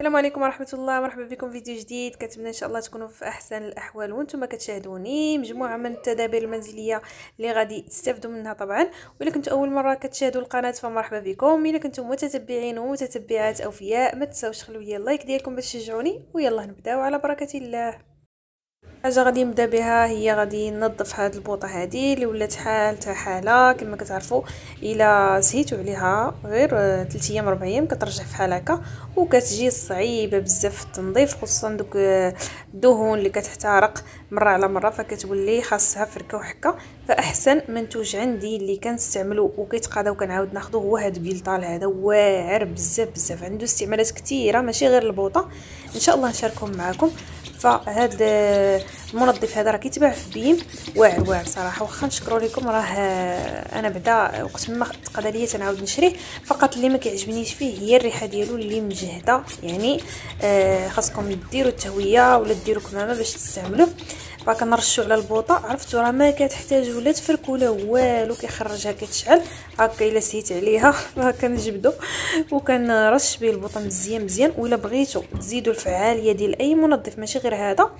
السلام عليكم ورحمة الله. مرحبا بكم في فيديو جديد. كنتمنى إن شاء الله تكونوا في أحسن الأحوال وأنتم كتشاهدوني. مجموعة من التدابير المنزلية اللي غادي تستافدوا منها طبعا. وإلا كنتوا أول مرة كتشاهدوا القناة فمرحبا بكم. إلا كنتم متتبعين ومتتبعات أوفياء ما تنساوش تخلوا لي اللايك ديالكم باش تشجعوني. ويلا نبداو على بركة الله. حاجة غادي نبدا بها هي غادي ننظف هاد البوطة هادي اللي ولات حال تاع حالة. كما كتعرفوا إلا سهيتوا عليها غير 3 أيام 4 أيام كترجع في حال هكا. وكتجي صعيبة بزاف في التنظيف خصوصا دوك الدهون اللي كتحترق مرة على مرة فكتولي خاصها فركه وحكه فأحسن منتوج عندي اللي كنستعملو وكيتقادا وكنعاود ناخذو هو هاد الكيلطال هذا واعر بزاف بزاف عنده استعمالات كثيره ماشي غير البوطة. إن شاء الله نشاركهم معكم فهاد المنظف هذا راه كيتباع في بيم واعر واعر صراحة واخا نشكروا لكم راه أنا بعدا وقت ما تقدر ليا تنعاود نشريه فقط اللي ما كيعجبنيش فيه هي الريحة ديالو اللي مجهدة يعني آه خاصكم ديروا التهوية ولا ديروا كمامة باش تستعملوه. فكنرشوا على البوطة عرفتوا راه ما كتحتاجوا لا تفرك ولا والو كيخرجها كتشعل. هكا إلا سيت عليها كنجبدو وكنرش به البوطة مزيان مزيان. ولا بغيتوا تزيدوا الفعالية ديال أي منظف ماشي غير هذا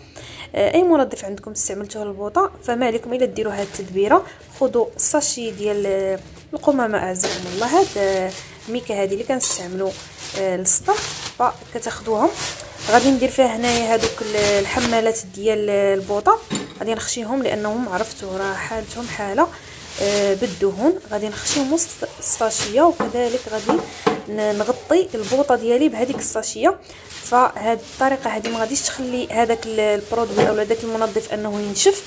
آه، أي منظف عندكم استعملتوه للبوطه فما عليكم إلا ديروا هذه التدبيرة. خذوا ساشي ديال القمامة أعزكم الله. هاد ميكا هذه اللي كنستعملوا آه، للسطح فكتاخذوهم غادي ندير فيها هنايا هذوك الحمالات ديال البوطة. غادي نخشيهم لأنهم عرفتوا راه حالتهم حالة. بالدهون غادي نخشيهم وسط الساشيه وكذلك غادي نغطي البوطة ديالي بهذيك الساشيه فهاد الطريقة هذه ما غاديش تخلي هذاك البرودوي أو هذاك المنظف أنه ينشف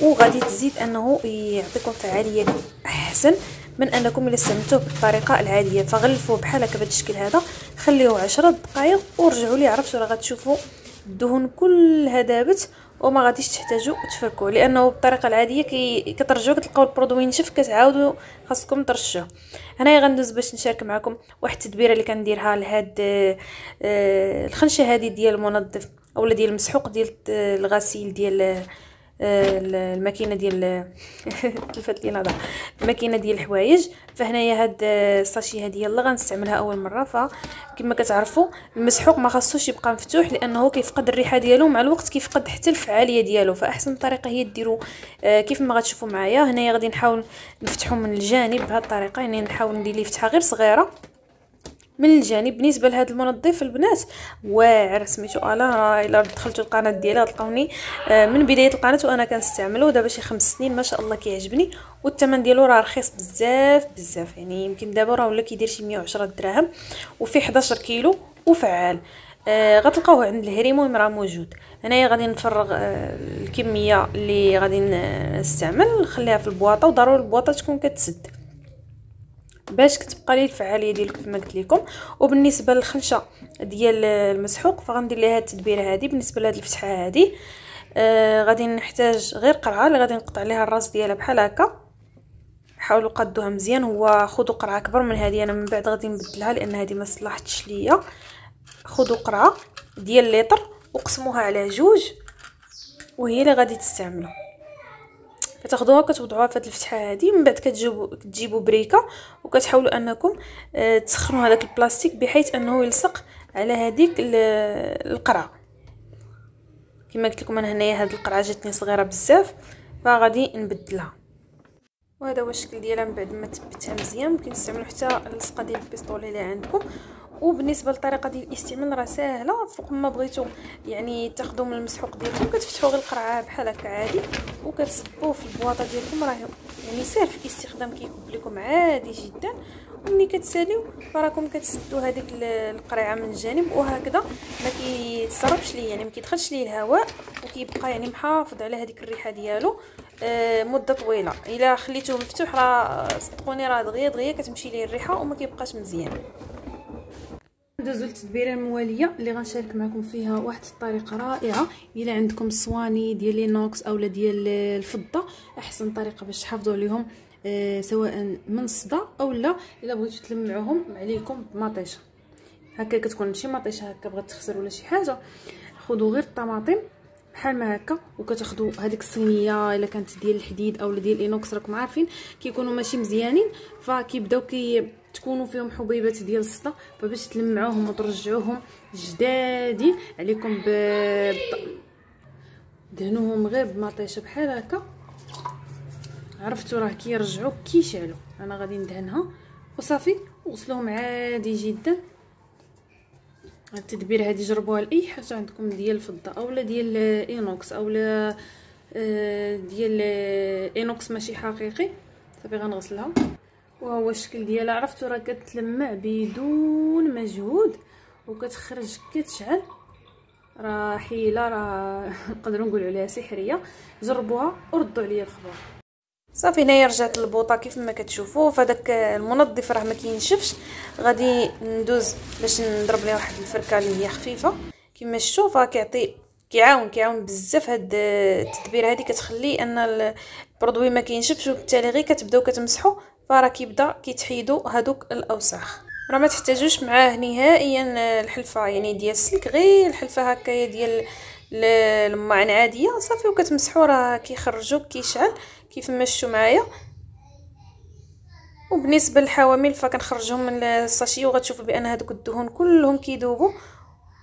وغادي تزيد أنه يعطيكم فعاليه أحسن من أنكم إلا استعملتوه بالطريقة العادية. فغلفوه بحال هكا بهذا الشكل هذا خليوه عشرة دقائق ورجعوا لي. عرفتوا راه غتشوفوا الدهون كلها دابت وما غاديش تحتاجوا تفركوه لأنه بالطريقة العادية كي كترجعوا كتلقاو البرودوي ينشف كتعاودوا خاصكم ترشوه هنايا غندوز باش نشارك معكم واحد التدبيره اللي كنديرها لهاد آه، الخنشة هذه ديال المنظف اولا ديال المسحوق ديال الغسيل ديال الماكينة ديال تلفت لي نظر الماكينة ديال الحوايج. فهنايا هاد الساشي هادي يلا غنستعملها أول مرة. فكما كتعرفوا المسحوق ما خاصوش يبقى مفتوح لأنه كيفقد الريحة ديالو مع الوقت كيفقد حتى الفعالية ديالو. فأحسن طريقة هي ديروا آه، كيف ما غتشوفوا معايا. هنايا غادي نحاول نفتحو من الجانب بهذه الطريقة يعني نحاول ندير ليه فتحة غير صغيرة. من الجانب بالنسبة لهذا المنظف البنات واعر سميتو ألا إلا دخلتوا القناة ديالي غتلقاوني آه، من بداية القناة وأنا كنستعملو دابا شي خمس سنين ما شاء الله كيعجبني والثمن ديالو راه رخيص بزاف بزاف يعني يمكن دابا راه ولا كيدير شي 110 دراهم وفيه 11 كيلو وفعال. آه غتلقاوه عند الهريمون راه موجود. هنايا غادي نفرغ آه الكمية اللي غادي نستعمل نخليها في البواطة وضروري البواطة تكون كتسد. باش كتبقى لي الفعالية ديال كيف ما قلت لكم. وبالنسبة للخنشة ديال المسحوق فغندير ليها التدبيره هذه بالنسبة لهاد الفتحة هذه آه غادي نحتاج غير قرعة اللي غادي نقطع ليها الراس ديالها بحال هكا. حاولوا قدوها مزيان. هو خذوا قرعة أكبر من هذه أنا من بعد غادي نبدلها لأن هذه ما صلحتش ليا. خذوا قرعة ديال لتر وقسموها على جوج وهي اللي غادي تستعملوا كتاخذوها كتوضعوها في هذه الفتحة هذه من بعد كتجيبوا كتجيبوا بريكة وكتحاولوا أنكم آه، تسخنوا هذاك البلاستيك بحيث أنه يلصق على هذيك القرعة. كما قلت لكم أنا هنايا هذه القرعة جاتني صغيرة بزاف فغادي نبدلها. وهذا هو الشكل ديالها من بعد ما تبتها مزيان ممكن تستعملوا حتى اللصقه ديال البيستولي اللي عندكم. وبالنسبة للطريقه ديال الاستعمال راه ساهلة فوق ما بغيتو يعني تاخذوا من المسحوق ديالكم كتفتحوا غير القرعة بحال هكا عادي وكتصبوه في البواطة ديالكم راه يعني ساهل في الاستخدام كيكب لكم عادي جدا. وملي كتساليو فراكم كتسدوا هذيك القريعة من الجانب وهكذا ما كيتسربش ليه يعني ما كيدخلش ليه الهواء وكيبقى يعني محافظ على هذيك الريحة ديالو آه مدة طويلة. إلا خليتوه مفتوح راه صدقوني راه دغيا دغيا كتمشي ليه الريحة وما كيبقاش مزيان. ندوزو للتدبيره المواليه اللي غنشارك معكم فيها واحد الطريقة رائعة. إلا عندكم صواني ديال l'inox اولا ديال الفضة أحسن طريقة باش تحافظوا عليهم آه سواء من الصدى اولا إلا بغيتو تلمعوهم عليكم بمطيشة. هكا كتكون شي مطيشة هكا بغات تخسر ولا شي حاجة. خذوا غير الطماطم بحال ما هكا وكتاخذوا هذيك الصينية إلا كانت ديال الحديد اولا ديال ال inox راكم عارفين. كيكونوا ماشي مزيانين فكيبداو كي تكونوا فيهم حبيبات ديال الصدى فباش تلمعوهم وترجعوهم جدادين عليكم ب دهنوهم غير بمطيشه بحال هكا. عرفتوا راه كيرجعوا كيشعلوا. أنا غادي ندهنها. وصافي وغسلوهم عادي جدا. التدبير هذه جربوها لأي حاجة عندكم ديال الفضه أولا ديال إينوكس أولا آه، ديال إينوكس ماشي حقيقي. صافي غنغسلها. وهو الشكل ديالها. عرفتوا راه كتلمع بدون مجهود وكتخرج كتشعل. راه حيلة راه نقدروا نقولوا عليها سحرية. جربوها وردوا عليا الخبر. صافي هنايا رجعت البوطه كيف ما كتشوفوا فداك المنظف راه ما كينشفش. غادي ندوز باش نضرب ليه واحد الفركة اللي هي خفيفة. كما شفتوا فكيعطي كيعاون كيعاون بزاف هاد التدبير هادي. كتخلي أن البرودوي ما كينشفش وبالتالي غير كتبداو كتمسحوا فراه كيبدا كيتحيدوا هادوك الاوساخ. راه ما تحتاجوش معاه نهائيا الحلفة يعني ديال السلك غير الحلفة هكايا ديال المعن عاديه صافي وكتمسحوا راه كيخرجوا كيشعل كيف ما معايا. وبالنسبة للحوامل فكنخرجهم من الساشي وغتشوفوا بأن هذوك الدهون كلهم كيذوبوا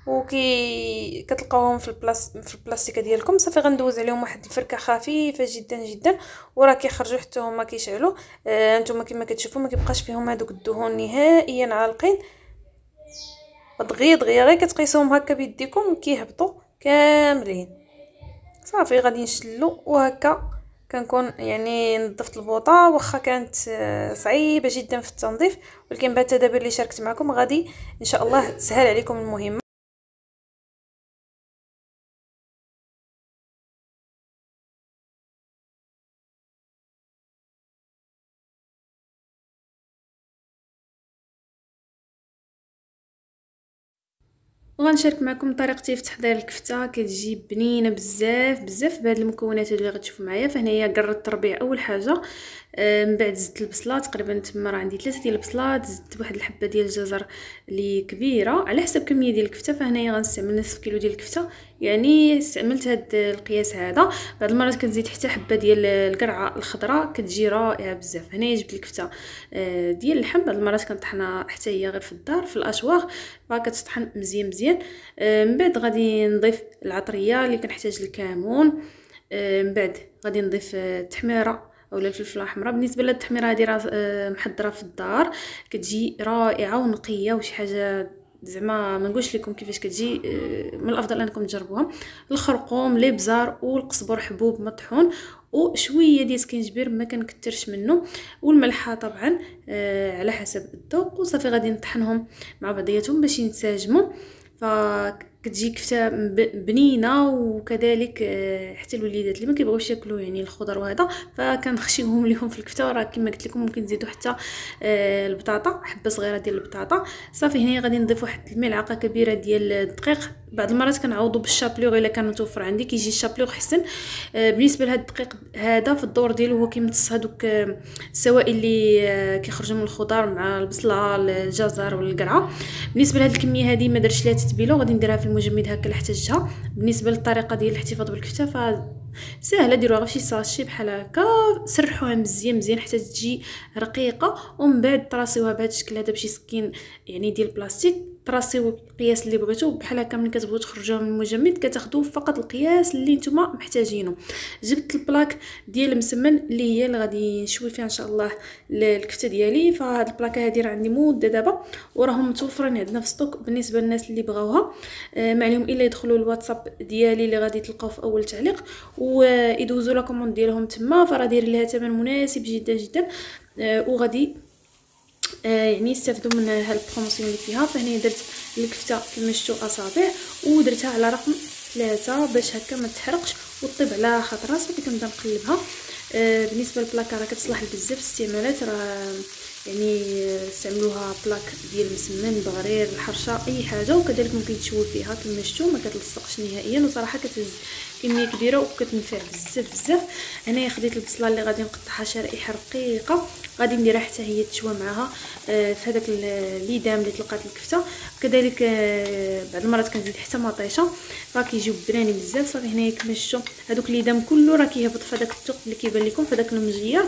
وكي كتلقاوهم في البلاس في البلاستيكة ديالكم. صافي غندوز عليهم واحد الفركة خفيفه جدا جدا. وراه كيخرجوا حتى هما كيشعلوا. آه نتوما كما كتشوفوا ما كيبقاش فيهم هذوك الدهون نهائيا عالقين. دغيا دغيا. غير كتقيسوهم هكا بيديكم كيهبطوا كاملين. صافي غادي نشلو. وهكا كنكون يعني نظفت البوطة. واخا كانت آه، صعيبة جدا في التنظيف. ولكن بهاد التدابير اللي شاركت معكم غادي إن شاء الله تسهل عليكم المهمة. وغنشارك معكم طريقتي في تحضير الكفتة. كتجي بنينة بزاف بزاف بهاد المكونات اللي غتشوفوا معايا. فهنايا قررت التربيع أول حاجة. آه، من بعد زدت البصلة. تقريبا تما راه عندي ثلاثة ديال البصلات زدت واحد الحبة ديال الجزر اللي كبيرة. على حسب كمية ديال الكفتة. فهنايا غنستعمل نصف كيلو ديال الكفتة. يعني استعملت هاد القياس هذا. بعض المرات كنزيد حتى حبة ديال القرعة الخضراء كتجي رائعة بزاف. هنايا جبت الكفته آه، ديال اللحم. بعض المرات كنطحنها حتى هي غير في الدار في الاشواغ فكتطحن مزيان مزيان. آه، من بعد غادي نضيف العطرية اللي كنحتاج الكمون من بعد غادي نضيف التحميرة اولا الفلفله الحمراء بالنسبة للتحميره هذه راه آه، محضرة في الدار. كتجي رائعة ونقية وشي حاجة زعما ما نقولش لكم كيفاش كتجي آه، من الأفضل أنكم تجربوها الخرقوم الابزار والقزبر حبوب مطحون وشوية ديال سكينجبير ما كنكثرش منه والملحة طبعا آه على حسب الذوق وصافي غادي نطحنهم مع بعضياتهم باش ينسجموا. كتجي كفته بنينة وكذلك آه، حتى الوليدات اللي ما كيبغيوش ياكلوا يعني الخضر وهذا فكنخشيهم ليهم في الكفته راه كما قلت لكم ممكن تزيدوا حتى آه، البطاطا حبة صغيرة ديال البطاطا. صافي هنا غادي نضيف واحد الملعقة كبيرة ديال الدقيق. بعض المرات كنعوضوا بالشابلوغ إلا كان متوفر عندي كيجي الشابلوغ حسن. آه، بالنسبة لهذا الدقيق هذا في الدور ديالو هو كيمتص هذوك السوائل اللي كيخرجوا من الخضر مع البصلة الجزر والقرعه بالنسبة لهذه الكمية هذه ما درتش لها تتبيلة وغادي نديرها في المجمد هكا اللي احتاجها بالنسبة للطريقة ديال الاحتفاظ بالكفته ف ساهلة ديروها غير شي sachet بحال هكا. سرحوها مزيان مزيان حتى تجي رقيقة. ومن بعد طراسيوها بهذا الشكل هذا بشي سكين يعني ديال البلاستيك طراسيو القياس اللي بغيتو بحال هكا ملي كتبغيو تخرجوها من المجمد كتاخذوا فقط القياس اللي نتوما محتاجينه جبت ال plaque ديال المسمن اللي هي اللي غادي نشوي فيها إن شاء الله الكفته ديالي. فهاد البلاكه هادي راه عندي مده دابا وراهم متوفرين عندنا في stock بالنسبة للناس اللي بغاوها. آه ما عليهم إلا يدخلوا الواتساب ديالي اللي غادي تلقاو في أول تعليق ويدوزوا la commande ديالهم تما. فراه داير ليها ثمن مناسب جدا جدا آه وغادي يعني يستافدوا من هاد ال promotion اللي فيها فهنا درت الكفته كما شفتوا اصابع ودرتها على رقم ثلاثة باش هكا ما تحرقش وطيب على خاطرها صافي كنبدا نقلبها آه بالنسبة للبلاكه راه كتصلح بزاف استعمالات راه يعني استعملوها بلاك ديال المسمن بغرير الحرشه اي حاجة وكذلك ممكن تشوي فيها كما شفتوا ما كتلصقش نهائيا وصراحه كتهز كمية كبيرة وكتنفع بزاف بزاف. هنايا خديت البصلة اللي غادي نقطعها شرائح رقيقة. غادي نديرها حتى هي تشوى معاها آه في هذاك الليدام اللي تلقات الكفتة. كذلك آه بعض المرات كنزيد حتى مطيشة. فكيجيو بنانين بزاف. صافي هنايا كما شفتوا هذوك الليدام كله راه كيهبط في هذاك الثقب اللي كيبان لكم في هذاك المجير.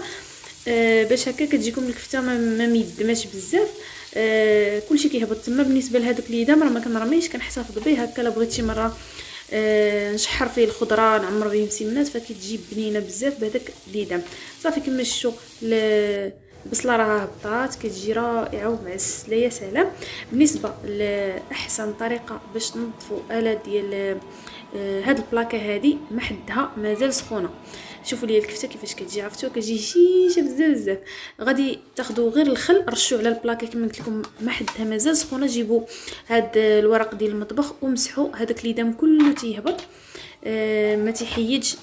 آه باش هكا كتجيكم الكفتة ما, ما ميدماش بزاف. آه كلشي كيهبط تما. بالنسبة لهذوك اليدام راه ما كنرميش كنحتفظ به. هكا لا بغيتي مرة آه نشحر فيه الخضرة نعمر به مسمنات فكتجي بنينة بزاف بهذاك اليدام صافي كما شفتوا البصله راه هبطات كتجي رائعة ومعسله يا سلام. بالنسبة لأحسن طريقة باش تنظفوا آلة ديال هاد البلاكة هادي محدها مازال سخونة. شوفوا لي الكفتة كيفاش كتجي عرفتوا؟ كتجي هشيشه بزاف بزاف. غادي تاخذوا غير الخل رشوه على البلاكة كما قلت لكم ما حدها مازال سخونة. جيبوا هاد الورق ديال المطبخ ومسحوا هذاك ليدام كله تيهبط. آه ما تيحيدش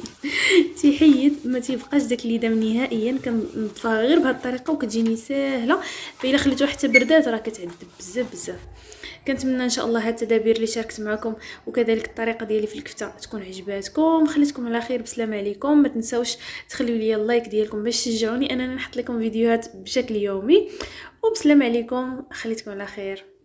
تيحيد ما تيبقاش داك الليدام نهائيا كنضفها غير بهذه الطريقة وكتجيني ساهلة. فإلا خليتوها حتى بردات راه كتعذب بزاف بزاف. كنتمنى إن شاء الله هاد التدابير اللي شاركت معكم وكذلك الطريقة ديالي في الكفتة تكون عجباتكم. خليتكم على خير بسلام عليكم. ما تنساوش تخليوا لي اللايك ديالكم باش تشجعوني. أنني نحط لكم فيديوهات بشكل يومي. وبسلام عليكم. خليتكم على خير.